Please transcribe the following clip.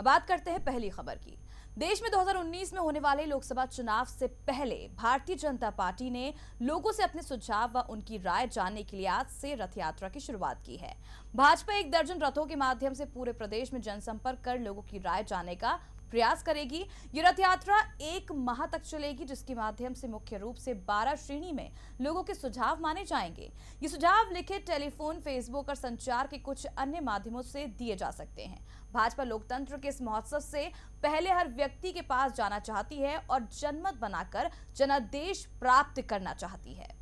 अब बात करते हैं पहली खबर की। देश में 2019 में होने वाले लोकसभा चुनाव से पहले भारतीय जनता पार्टी ने लोगों से अपने सुझाव व उनकी राय जानने के लिए आज से रथ यात्रा की शुरुआत की है। भाजपा एक दर्जन रथों के माध्यम से पूरे प्रदेश में जनसंपर्क कर लोगों की राय जानने का प्रयास करेगी। ये रथ यात्रा एक माह तक चलेगी, जिसके माध्यम से मुख्य रूप से 12 श्रेणी में लोगों के सुझाव माने जाएँगे। ये सुझाव लिखित टेलीफोन, फेसबुक और संचार के कुछ अन्य माध्यमों से दिए जा सकते हैं। भाजपा लोकतंत्र के इस महोत्सव से पहले हर व्यक्ति के पास जाना चाहती है और जनमत बनाकर जनादेश प्राप्त करना चाहती है।